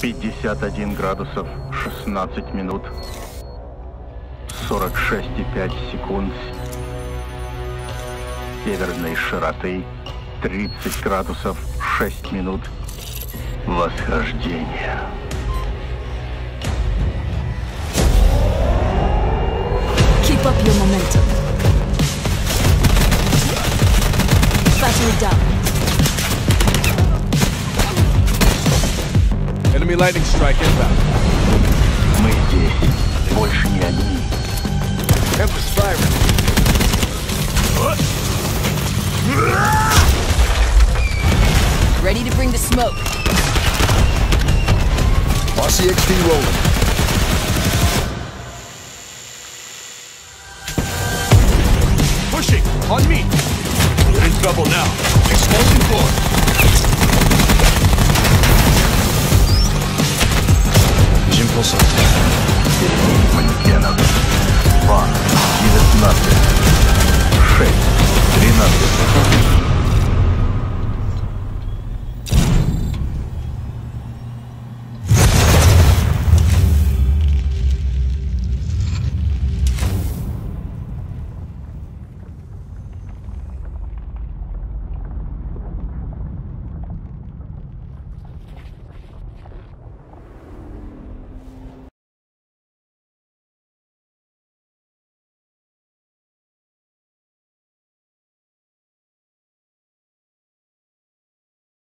51 градусов 16 минут 46,5 секунд северной широты 30 градусов 6 минут восхождения. Keep up your momentum. Battery down. Enemy lightning strike inbound. Мы здесь. Больше не одни. Tempest firing. Ready to bring the smoke. RCXD rolling. Pushing. On me. We're in trouble now. Expulsion forward. Nicholson.